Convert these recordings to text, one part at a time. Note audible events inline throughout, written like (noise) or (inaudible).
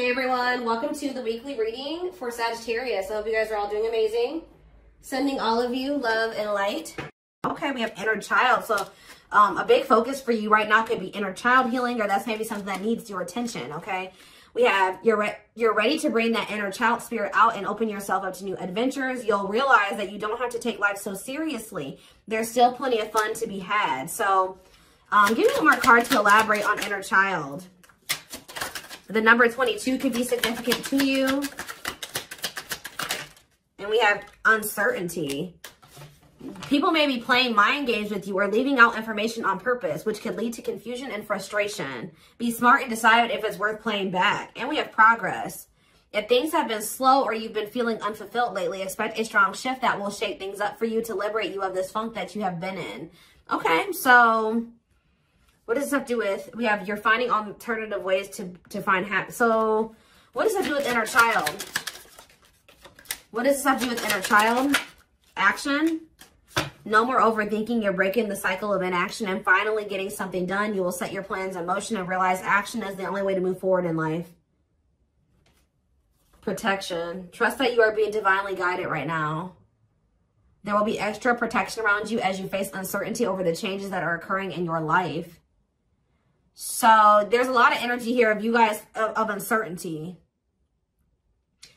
Hey everyone, welcome to the weekly reading for Sagittarius. I hope you guys are all doing amazing. Sending all of you love and light. Okay, we have inner child. So um, a big focus for you right now could be inner child healing or that's maybe something that needs your attention, okay? We have you're re you're ready to bring that inner child spirit out and open yourself up to new adventures. You'll realize that you don't have to take life so seriously. There's still plenty of fun to be had. So um, give me one more card to elaborate on inner child. The number 22 could be significant to you. And we have uncertainty. People may be playing mind games with you or leaving out information on purpose, which could lead to confusion and frustration. Be smart and decide if it's worth playing back. And we have progress. If things have been slow or you've been feeling unfulfilled lately, expect a strong shift that will shake things up for you to liberate you of this funk that you have been in. Okay, so what does this have to do with? We have you're finding alternative ways to, to find happiness. So what does that do with inner child? What does this have to do with inner child? Action. No more overthinking. You're breaking the cycle of inaction and finally getting something done. You will set your plans in motion and realize action is the only way to move forward in life. Protection. Trust that you are being divinely guided right now. There will be extra protection around you as you face uncertainty over the changes that are occurring in your life. So there's a lot of energy here of you guys of, of uncertainty.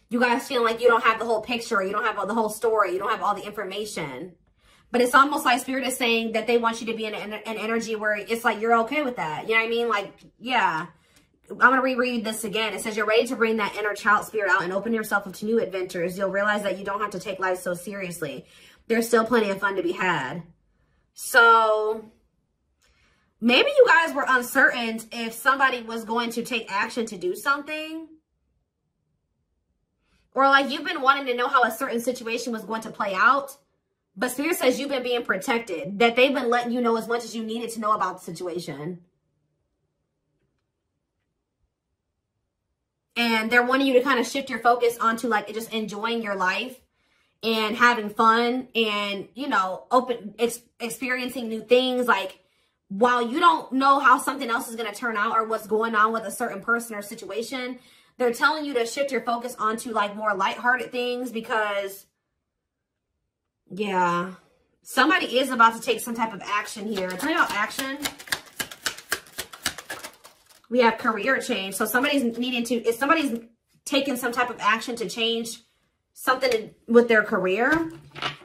You guys feel like you don't have the whole picture. You don't have all the whole story. You don't have all the information. But it's almost like Spirit is saying that they want you to be in an, an energy where it's like you're okay with that. You know what I mean? Like, yeah. I'm going to reread this again. It says you're ready to bring that inner child spirit out and open yourself up to new adventures. You'll realize that you don't have to take life so seriously. There's still plenty of fun to be had. So maybe you guys were uncertain if somebody was going to take action to do something. Or like you've been wanting to know how a certain situation was going to play out but Spirit says you've been being protected, that they've been letting you know as much as you needed to know about the situation. And they're wanting you to kind of shift your focus onto like just enjoying your life and having fun and, you know, open, ex experiencing new things. Like while you don't know how something else is going to turn out or what's going on with a certain person or situation, they're telling you to shift your focus onto like more lighthearted things because yeah. Somebody is about to take some type of action here. Tell me about action. We have career change. So somebody's needing to, if somebody's taking some type of action to change something with their career,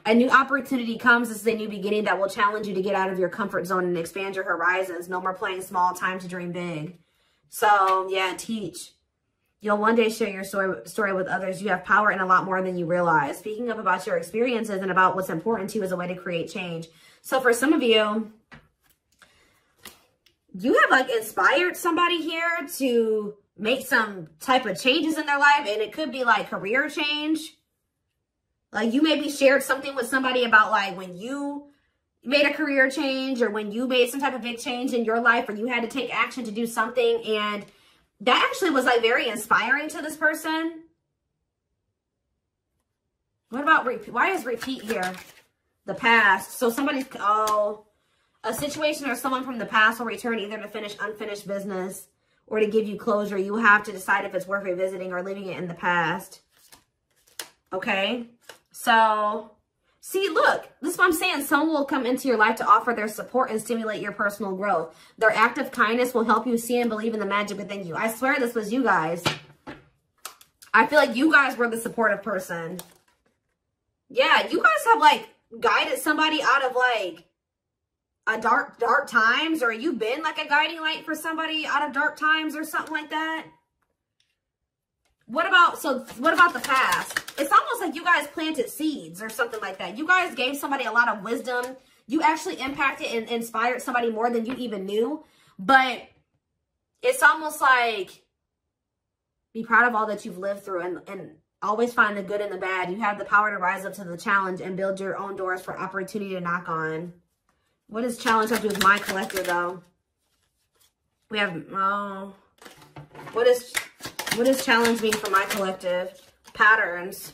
a new opportunity comes. This is a new beginning that will challenge you to get out of your comfort zone and expand your horizons. No more playing small, time to dream big. So, yeah, teach. You'll one day share your story, story with others. You have power and a lot more than you realize. Speaking up about your experiences and about what's important to you is a way to create change. So for some of you, you have like inspired somebody here to make some type of changes in their life. And it could be like career change. Like you maybe shared something with somebody about like when you made a career change or when you made some type of big change in your life or you had to take action to do something and that actually was like very inspiring to this person. What about repeat? Why is repeat here? The past. So somebody, oh, a situation or someone from the past will return either to finish unfinished business or to give you closure. You have to decide if it's worth revisiting or leaving it in the past. Okay. So See, look, this is what I'm saying. Someone will come into your life to offer their support and stimulate your personal growth. Their act of kindness will help you see and believe in the magic within you. I swear this was you guys. I feel like you guys were the supportive person. Yeah, you guys have like guided somebody out of like a dark, dark times or you've been like a guiding light for somebody out of dark times or something like that. What about, so what about the past? It's almost like you guys planted seeds or something like that. You guys gave somebody a lot of wisdom. You actually impacted and inspired somebody more than you even knew. But it's almost like be proud of all that you've lived through and, and always find the good and the bad. You have the power to rise up to the challenge and build your own doors for opportunity to knock on. What does challenge have to do with my collector, though? We have, oh, what is what does challenge mean for my collective? Patterns.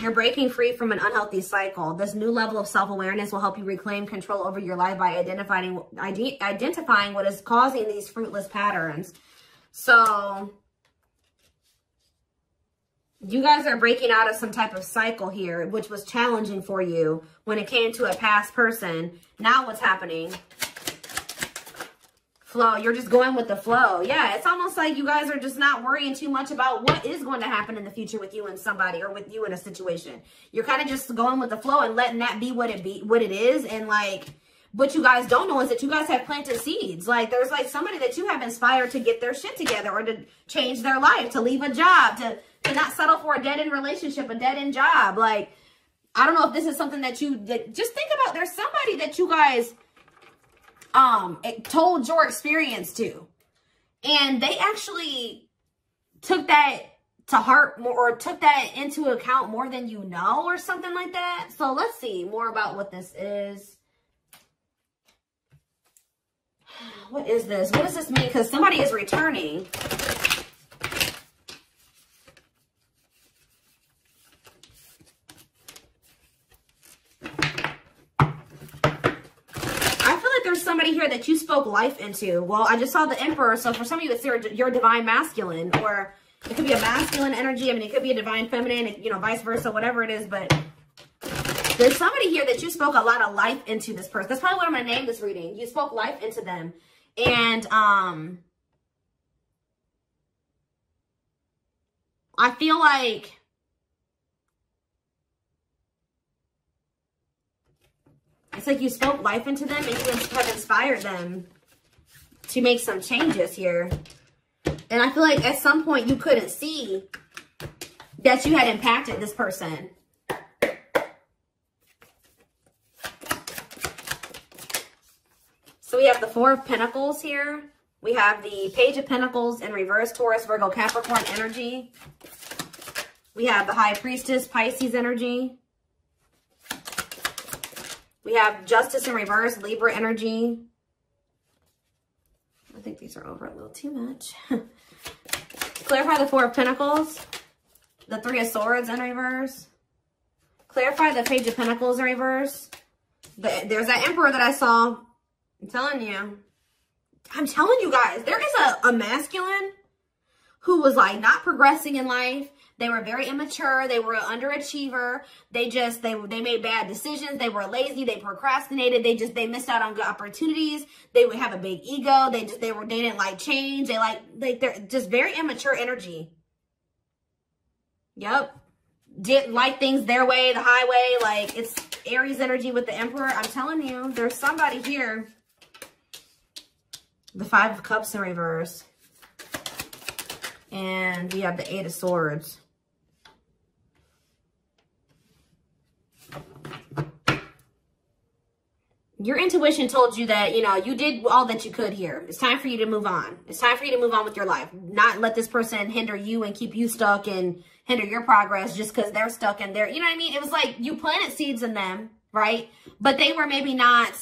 You're breaking free from an unhealthy cycle. This new level of self-awareness will help you reclaim control over your life by identifying identifying what is causing these fruitless patterns. So, you guys are breaking out of some type of cycle here, which was challenging for you when it came to a past person. Now what's happening? Flow, you're just going with the flow. Yeah, it's almost like you guys are just not worrying too much about what is going to happen in the future with you and somebody or with you in a situation. You're kind of just going with the flow and letting that be what it be what it is and like what you guys don't know is that you guys have planted seeds. Like there's like somebody that you have inspired to get their shit together or to change their life, to leave a job, to to not settle for a dead end relationship, a dead end job. Like, I don't know if this is something that you that just think about. There's somebody that you guys um it told your experience to, and they actually took that to heart more or took that into account more than you know or something like that. So let's see more about what this is. (sighs) What is this? What does this mean? Because somebody is returning. somebody that you spoke life into. Well, I just saw the Emperor, so for some of you, it's your, your divine masculine, or it could be a masculine energy. I mean, it could be a divine feminine, you know, vice versa, whatever it is, but there's somebody here that you spoke a lot of life into this person. That's probably what I'm going to name this reading. You spoke life into them. And, um, I feel like It's like you spoke life into them and you have inspired them to make some changes here. And I feel like at some point you couldn't see that you had impacted this person. So we have the Four of Pentacles here. We have the Page of Pentacles in reverse, Taurus, Virgo, Capricorn energy. We have the High Priestess, Pisces energy. We have Justice in reverse, Libra energy. I think these are over a little too much. (laughs) Clarify the Four of Pentacles. The Three of Swords in reverse. Clarify the Page of Pentacles in reverse. The, there's that Emperor that I saw. I'm telling you. I'm telling you guys, there is a, a masculine who was like not progressing in life. They were very immature. They were an underachiever. They just, they, they made bad decisions. They were lazy. They procrastinated. They just, they missed out on good opportunities. They would have a big ego. They just, they were, they didn't like change. They like, like, they're just very immature energy. Yep. Didn't like things their way, the highway. Like, it's Aries energy with the Emperor. I'm telling you, there's somebody here. The Five of Cups in reverse. And we have the Eight of Swords. Your intuition told you that, you know, you did all that you could here. It's time for you to move on. It's time for you to move on with your life. Not let this person hinder you and keep you stuck and hinder your progress just because they're stuck in there. You know what I mean? It was like you planted seeds in them, right? But they were maybe not,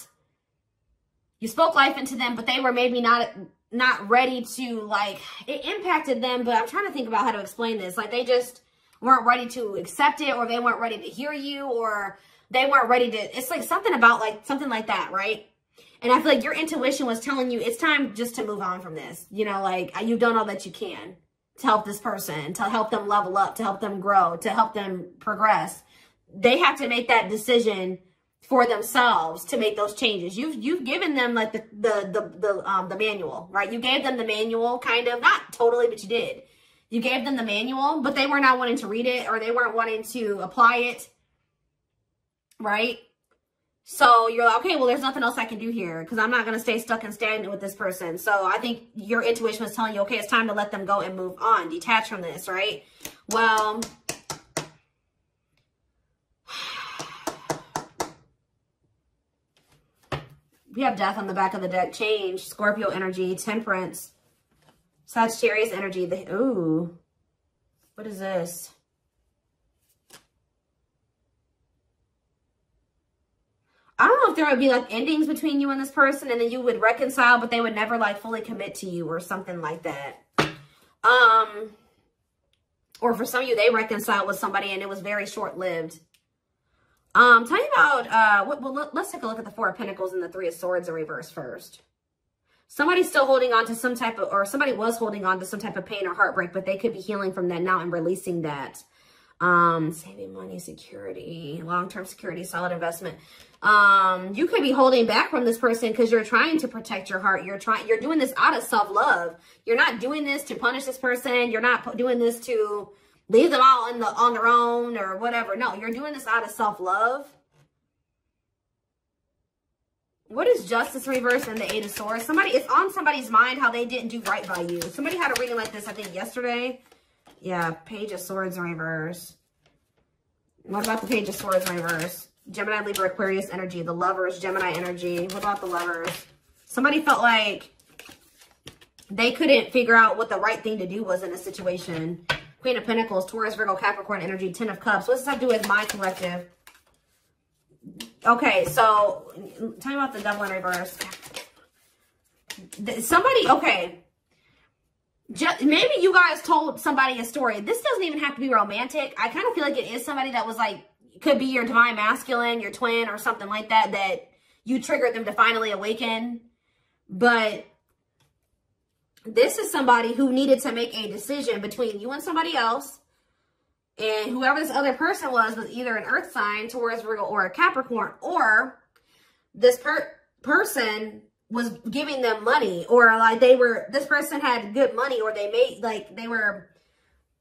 you spoke life into them, but they were maybe not, not ready to like, it impacted them, but I'm trying to think about how to explain this. Like they just weren't ready to accept it or they weren't ready to hear you or they weren't ready to, it's like something about like, something like that, right? And I feel like your intuition was telling you it's time just to move on from this. You know, like you've done all that you can to help this person, to help them level up, to help them grow, to help them progress. They have to make that decision for themselves to make those changes. You've you've given them like the the the the um the manual, right? You gave them the manual kind of, not totally, but you did. You gave them the manual, but they were not wanting to read it or they weren't wanting to apply it right? So you're like, okay, well, there's nothing else I can do here because I'm not going to stay stuck and stagnant with this person. So I think your intuition was telling you, okay, it's time to let them go and move on, detach from this, right? Well, (sighs) we have death on the back of the deck, change, Scorpio energy, temperance, Sagittarius energy. The, ooh, what is this? I don't know if there would be like endings between you and this person and then you would reconcile, but they would never like fully commit to you or something like that. Um, or for some of you, they reconciled with somebody and it was very short-lived. Um, tell me about, uh, well, let's take a look at the Four of Pentacles and the Three of Swords in reverse first. somebody's still holding on to some type of, or somebody was holding on to some type of pain or heartbreak, but they could be healing from that now and releasing that. Um, saving money, security, long-term security, solid investment. Um, you could be holding back from this person because you're trying to protect your heart. You're trying, you're doing this out of self-love. You're not doing this to punish this person. You're not doing this to leave them all in the, on their own or whatever. No, you're doing this out of self-love. What is justice reverse and the eight of swords? Somebody, it's on somebody's mind how they didn't do right by you. Somebody had a reading like this, I think, yesterday. Yeah, page of swords in reverse. What about the page of swords reverse? Gemini, Libra, Aquarius energy. The lovers, Gemini energy. What about the lovers? Somebody felt like they couldn't figure out what the right thing to do was in a situation. Queen of Pentacles, Taurus, Virgo, Capricorn energy, Ten of Cups. What does that do with my collective? Okay, so tell me about the in reverse. Somebody, okay. Just, maybe you guys told somebody a story. This doesn't even have to be romantic. I kind of feel like it is somebody that was like, could be your divine masculine, your twin, or something like that, that you triggered them to finally awaken. But this is somebody who needed to make a decision between you and somebody else and whoever this other person was was either an earth sign, Taurus, Virgo, or a Capricorn, or this per person was giving them money or like they were, this person had good money or they made, like they were,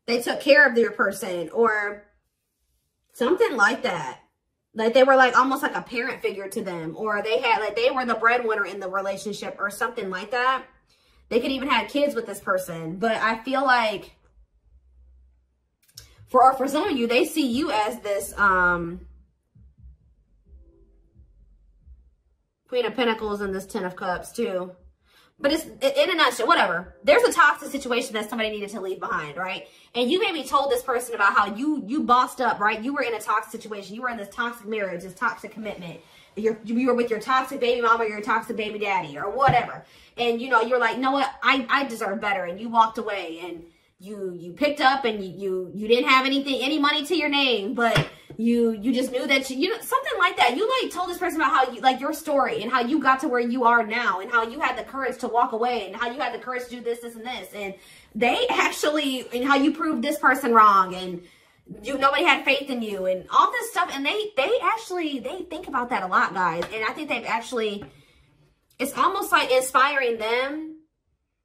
they took care of their person or something like that. Like they were like almost like a parent figure to them or they had like they were the breadwinner in the relationship or something like that. They could even have kids with this person. But I feel like for or for some of you, they see you as this um Queen of Pentacles and this Ten of Cups too. But it's in a nutshell, whatever. There's a toxic situation that somebody needed to leave behind, right? And you maybe told this person about how you you bossed up, right? You were in a toxic situation. You were in this toxic marriage, this toxic commitment. You're, you were with your toxic baby mama, or your toxic baby daddy, or whatever. And you know, you're like, no, what? I I deserve better. And you walked away and you you picked up and you you, you didn't have anything any money to your name but you you just knew that you, you know something like that. You like told this person about how you like your story and how you got to where you are now and how you had the courage to walk away and how you had the courage to do this this and this. And they actually and how you proved this person wrong and you nobody had faith in you and all this stuff. And they they actually they think about that a lot guys. And i think they've actually it's almost like inspiring them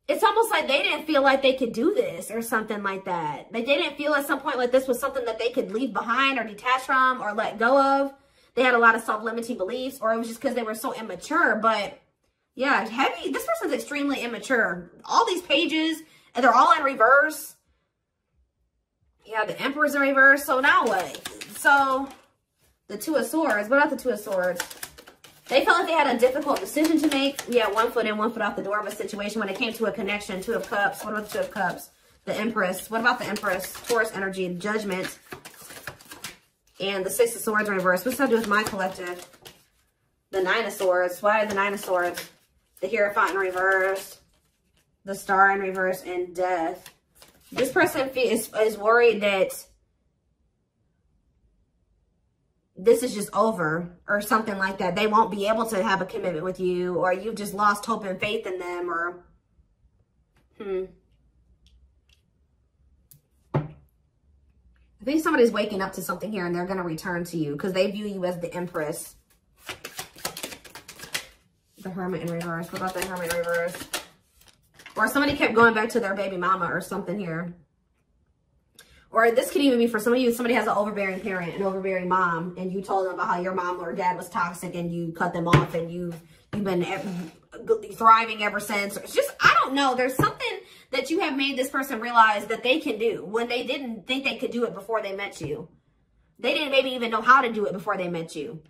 it's almost like they didn't feel like they could do this or something like that. They didn't feel at some point like this was something that they could leave behind or detach from or let go of. They had a lot of self-limiting beliefs or it was just because they were so immature. But yeah, heavy. This person's extremely immature. All these pages, and they're all in reverse. Yeah, the Emperor's in reverse. So now what? So the Two of Swords. What about the Two of Swords? They felt like they had a difficult decision to make. We had one foot in, one foot out the door of a situation when it came to a connection. Two of Cups. What about the Two of Cups? The Empress. What about the Empress? Taurus energy, Judgment. And the Six of Swords in reverse. What's that do with my collective? The Nine of Swords. Why the Nine of Swords? The Hierophant in reverse. The Star in reverse. And Death. This person is, is worried that this is just over or something like that. They won't be able to have a commitment with you or you've just lost hope and faith in them or, hmm. I think somebody's waking up to something here and they're going to return to you because they view you as the empress. The hermit in reverse. What about the hermit in reverse? Or somebody kept going back to their baby mama or something here. Or this could even be for some of you, somebody has an overbearing parent, an overbearing mom, and you told them about how your mom or dad was toxic and you cut them off and you've, you've been thriving ever since. It's just, I don't know. There's something that you have made this person realize that they can do when they didn't think they could do it before they met you. They didn't maybe even know how to do it before they met you.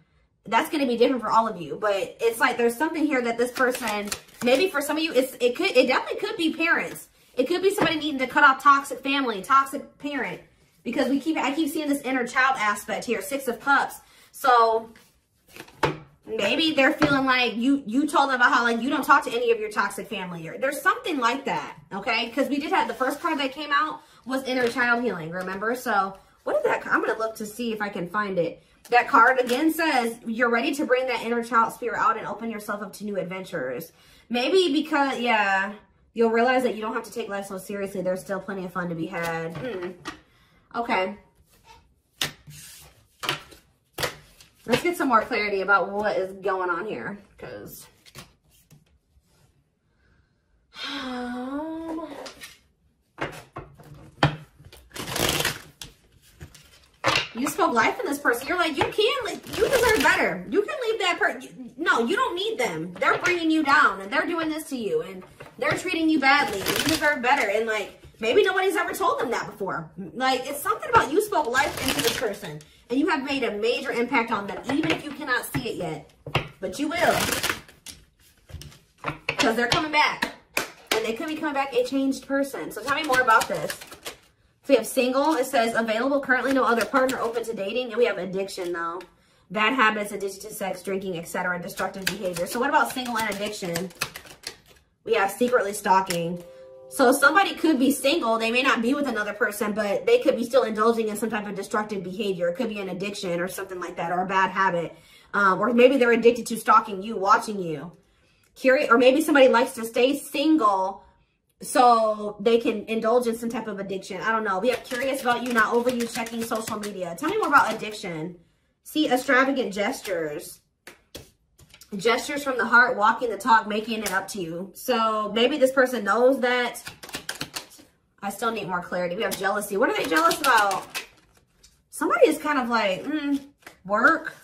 That's going to be different for all of you. But it's like there's something here that this person, maybe for some of you, it's it could it definitely could be parents it could be somebody needing to cut off toxic family, toxic parent. Because we keep, I keep seeing this inner child aspect here, Six of Cups. So maybe they're feeling like you you told them about how like you don't talk to any of your toxic family or there's something like that okay because we did have the first card that came out was inner child healing remember so what is that i'm gonna look to see if i can find it that card again says you're ready to bring that inner child spirit out and open yourself up to new adventures Maybe because, yeah, you'll realize that you don't have to take life so seriously. There's still plenty of fun to be had. Hmm. Okay. Let's get some more clarity about what is going on here. Because... Um, (sighs) you spoke life in this person. You're like, you can't. you deserve better. You can leave that person. No, you don't need them. They're bringing you down and they're doing this to you and they're treating you badly. You deserve better. And like, maybe nobody's ever told them that before. Like, it's something about you spoke life into this person and you have made a major impact on them, even if you cannot see it yet. But you will. Because they're coming back. And they could be coming back a changed person. So tell me more about this. So we have single. It says available, currently no other partner, open to dating. And we have addiction, though. Bad habits, addiction to sex, drinking, etc. Destructive behavior. So what about single and addiction? We have secretly stalking. So somebody could be single. They may not be with another person, but they could be still indulging in some type of destructive behavior. It could be an addiction or something like that, or a bad habit. Um, or maybe they're addicted to stalking you, watching you. Curious, or maybe somebody likes to stay single so they can indulge in some type of addiction. I don't know. We have curious about you, not over you, checking social media. Tell me more about addiction. See, extravagant gestures. Gestures from the heart, walking the talk, making it up to you. So maybe this person knows that. I still need more clarity. We have jealousy. What are they jealous about? Somebody is kind of like, mm, work.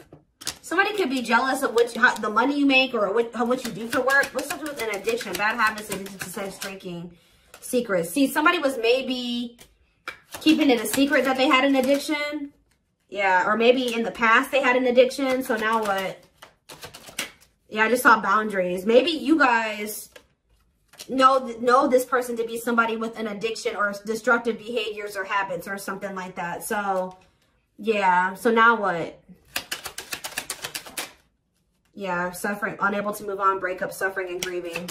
Somebody could be jealous of what you, how, the money you make or what, how, what you do for work. What's up with an addiction? Bad habits, to sex, drinking, secrets. See, somebody was maybe keeping it a secret that they had an addiction. Yeah, or maybe in the past they had an addiction. So now what? Yeah, I just saw boundaries. Maybe you guys know know this person to be somebody with an addiction or destructive behaviors or habits or something like that. So, yeah. So now what? Yeah, suffering, unable to move on, breakup, suffering, and grieving.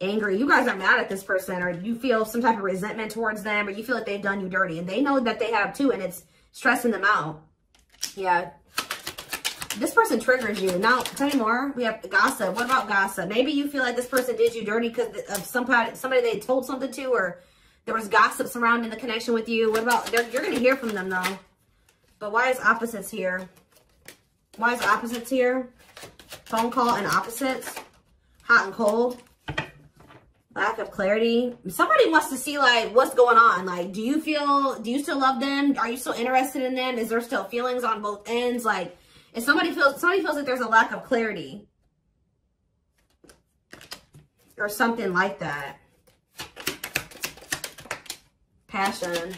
Angry. You guys are mad at this person or you feel some type of resentment towards them or you feel like they've done you dirty. And they know that they have too and it's stressing them out. Yeah, this person triggers you. Now, tell me more. We have gossip. What about gossip? Maybe you feel like this person did you dirty because of somebody, somebody they told something to or there was gossip surrounding the connection with you. What about, you're going to hear from them though. But why is opposites here? Why is opposites here? Phone call and opposites. Hot and cold. Lack of clarity. Somebody wants to see like what's going on. Like, do you feel, do you still love them? Are you still interested in them? Is there still feelings on both ends? Like, if somebody feels somebody feels like there's a lack of clarity or something like that. Passion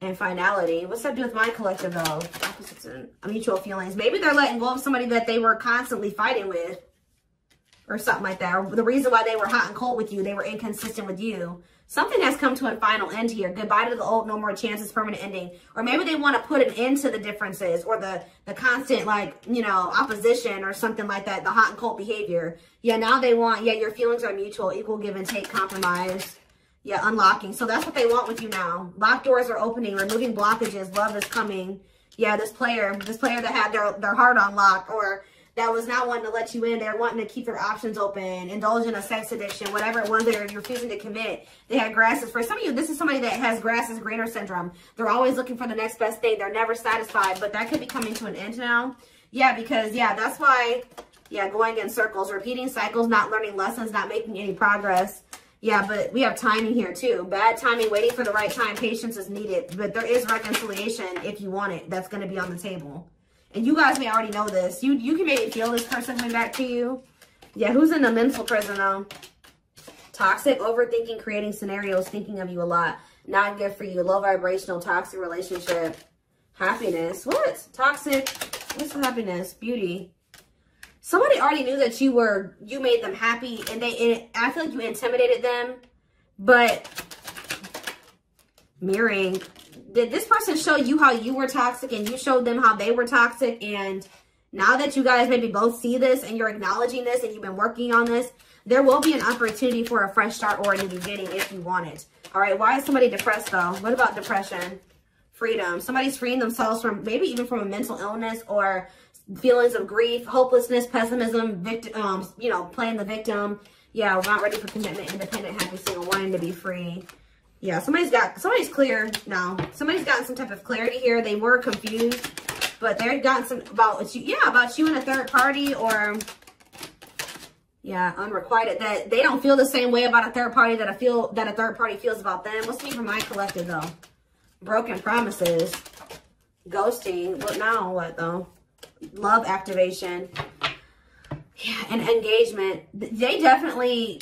and finality. What's that do with my collective though? Opposites and mutual feelings. Maybe they're letting go of somebody that they were constantly fighting with or something like that. Or the reason why they were hot and cold with you, they were inconsistent with you. Something has come to a final end here. Goodbye to the old, no more chances, permanent ending. Or maybe they want to put an end to the differences or the, the constant, like, you know, opposition or something like that, the hot and cold behavior. Yeah, now they want, yeah, your feelings are mutual, equal give and take, compromise. Yeah, unlocking. So that's what they want with you now. Locked doors are opening, removing blockages, love is coming. Yeah, this player, this player that had their, their heart unlocked or that was not wanting to let you in. They're wanting to keep their options open, indulge in a sex addiction, whatever it was they're refusing to commit. They had grasses. For some of you, this is somebody that has grass is greater syndrome. They're always looking for the next best thing. They're never satisfied, but that could be coming to an end now. Yeah, because, yeah, that's why, yeah, going in circles, repeating cycles, not learning lessons, not making any progress. Yeah, but we have timing here too. Bad timing, waiting for the right time. Patience is needed. But there is reconciliation if you want it. That's going to be on the table. And you guys may already know this. You you can maybe feel this person coming back to you. Yeah, who's in the mental prison though? Toxic, overthinking, creating scenarios, thinking of you a lot. Not good for you. Low vibrational, toxic relationship. Happiness. What? Toxic. What's happiness? Beauty. Somebody already knew that you were, you made them happy and they, and I feel like you intimidated them. But mirroring, did this person show you how you were toxic and you showed them how they were toxic and now that you guys maybe both see this and you're acknowledging this and you've been working on this, there will be an opportunity for a fresh start or a new beginning if you want it. All right, why is somebody depressed though? What about depression? Freedom. Somebody's freeing themselves from maybe even from a mental illness or feelings of grief, hopelessness, pessimism, victim, um, you know, playing the victim. Yeah, we're not ready for commitment, independent, happy, single, wanting to be free. Yeah, somebody's got, somebody's clear now. Somebody's gotten some type of clarity here. They were confused, but they've gotten some about you, yeah, about you and a third party or, yeah, unrequited. That they don't feel the same way about a third party that I feel, that a third party feels about them. What's me for my collective though? Broken promises, ghosting. What now? What though? Love activation. Yeah, and engagement. They definitely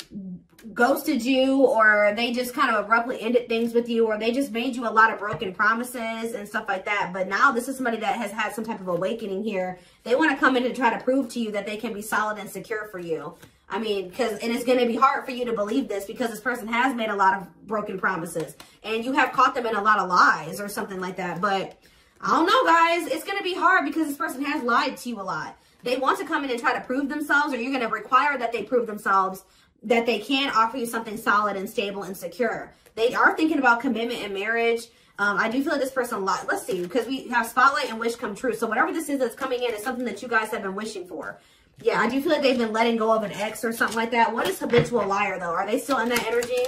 ghosted you or they just kind of abruptly ended things with you or they just made you a lot of broken promises and stuff like that. But now this is somebody that has had some type of awakening here. They want to come in and try to prove to you that they can be solid and secure for you. I mean, because, and it's going to be hard for you to believe this because this person has made a lot of broken promises and you have caught them in a lot of lies or something like that. But I don't know, guys. It's going to be hard because this person has lied to you a lot. They want to come in and try to prove themselves or you're going to require that they prove themselves that they can offer you something solid and stable and secure. They are thinking about commitment and marriage. Um, I do feel like this person, let's see, because we have spotlight and wish come true. So whatever this is that's coming in is something that you guys have been wishing for. Yeah, I do feel like they've been letting go of an ex or something like that. What is habitual liar, though? Are they still in that energy?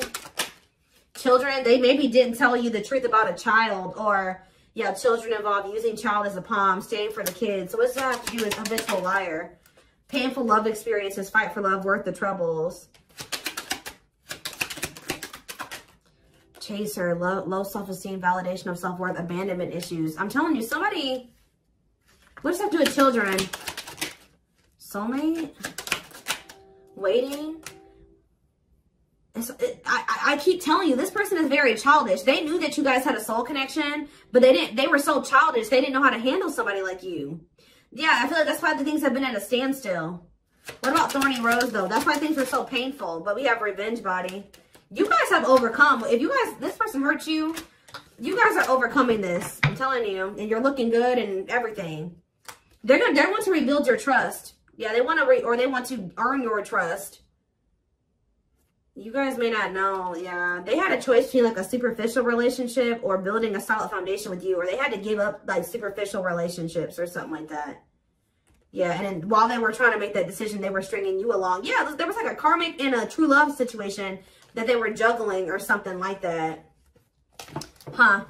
Children, they maybe didn't tell you the truth about a child or, yeah, children involved using child as a palm, staying for the kids. So what's that have to do with habitual liar? Painful love experiences, fight for love, worth the troubles. Chaser, low, low self-esteem, validation of self-worth, abandonment issues. I'm telling you, somebody, what does that do with children? Soulmate? Waiting? It, I, I keep telling you, this person is very childish. They knew that you guys had a soul connection, but they didn't, they were so childish. They didn't know how to handle somebody like you. Yeah, I feel like that's why the things have been at a standstill. What about Thorny Rose, though? That's why things were so painful. But we have Revenge Body you guys have overcome. If you guys, this person hurt you, you guys are overcoming this. I'm telling you. And you're looking good and everything. They're going to, they want to rebuild your trust. Yeah, they want to, re, or they want to earn your trust. You guys may not know. Yeah, they had a choice between like a superficial relationship or building a solid foundation with you. Or they had to give up like superficial relationships or something like that. Yeah, and while they were trying to make that decision, they were stringing you along. Yeah, there was like a karmic and a true love situation that they were juggling or something like that. Huh.